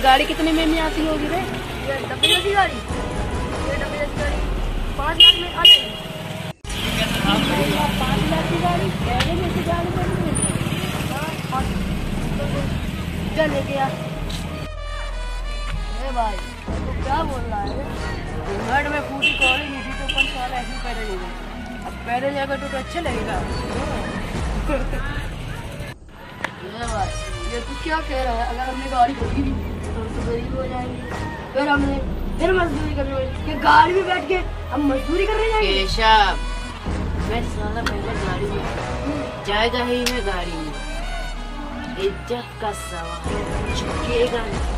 गाड़ी कितने में में आती होगी रे? ये गाड़ी। ये गाड़ी। पाँच लाख में की गाड़ी पहले जैसी गाड़ी तू क्या बोल रहा है? घट में फूटी कौड़ी नहीं थी तो अपन गए। अब तो, तो अच्छा लगेगा। ये तू क्या कह रहा है? अगर हमने गाड़ी भी गरीब हो जाएँगे। फिर हमने फिर मजदूरी करनी वाली ये गाड़ी में बैठ के हम मजदूरी करने जाएँगे। केशव, मैं पहले गाड़ी में जाएगा ही मैं गाड़ी में। इज़्ज़त का सवाल नहीं।